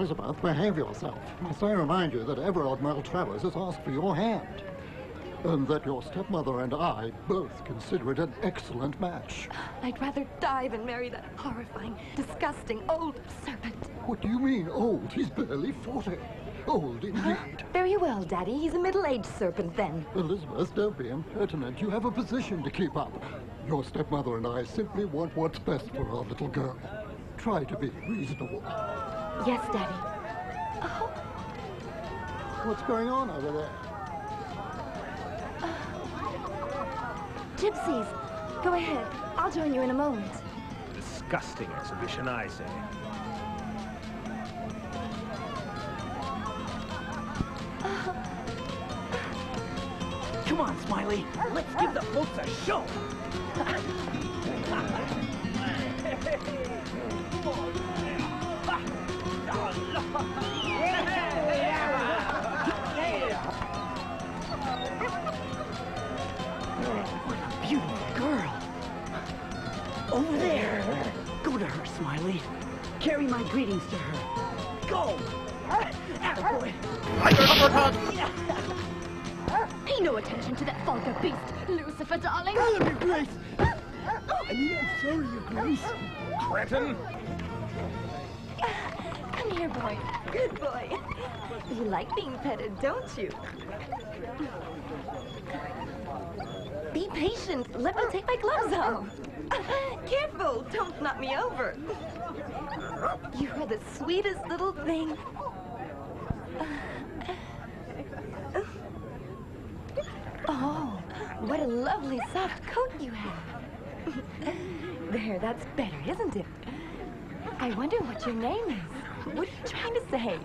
Elizabeth, behave yourself. Must I remind you that Everard Admiral Travers has asked for your hand? And that your stepmother and I both consider it an excellent match. I'd rather die than marry that horrifying, disgusting old serpent. What do you mean, old? He's barely 40. Old indeed. Very well, Daddy. He's a middle-aged serpent then. Elizabeth, don't be impertinent. You have a position to keep up. Your stepmother and I simply want what's best for our little girl. Try to be reasonable. Yes, Daddy. Oh, What's going on over there? Uh, gypsies. Go ahead. I'll join you in a moment. Disgusting exhibition, I say. Uh-huh. Come on, Smiley. Let's give the folks a show. Over there. Go to her, Smiley. Carry my greetings to her. Go. Attaboy. Pay no attention to that vulgar beast, Lucifer, darling. Your Grace. I mean, I'm sorry, Grace. Cretin. Come here, boy. Good boy. You like being petted, don't you? Patient. Let me take my gloves off. Careful. Don't knock me over. You are the sweetest little thing. Oh, what a lovely soft coat you have. There, that's better, isn't it? I wonder what your name is. What are you trying to say?